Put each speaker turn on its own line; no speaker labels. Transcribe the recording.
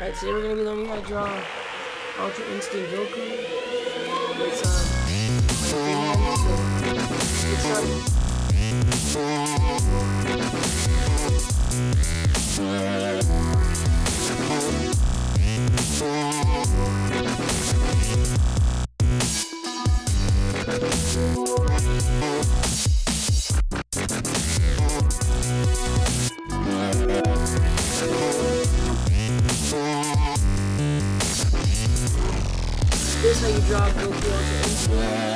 Alright, today we're gonna be learning how to draw Ultra Instinct Goku. It's um it's This is how you draw Goku Ultra Instinct.